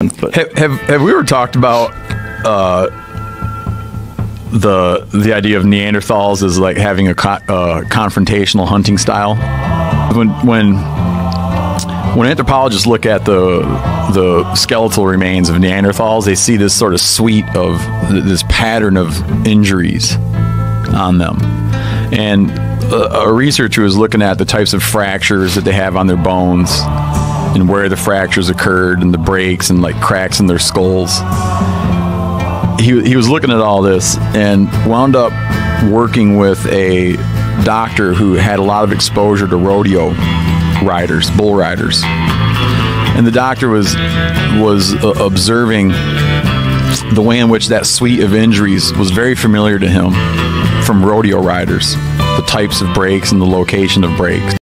But Have, have have we ever talked about uh, the the idea of Neanderthals as like having a uh, confrontational hunting style? When when when anthropologists look at the the skeletal remains of Neanderthals, they see this sort of suite of th- this pattern of injuries on them, and a researcher was looking at the types of fractures that they have on their bones and where the fractures occurred and the breaks and like cracks in their skulls. He, he was looking at all this and wound up working with a doctor who had a lot of exposure to rodeo riders, bull riders. And the doctor was was uh, observing the way in which that suite of injuries was very familiar to him from rodeo riders, the types of breaks and the location of breaks.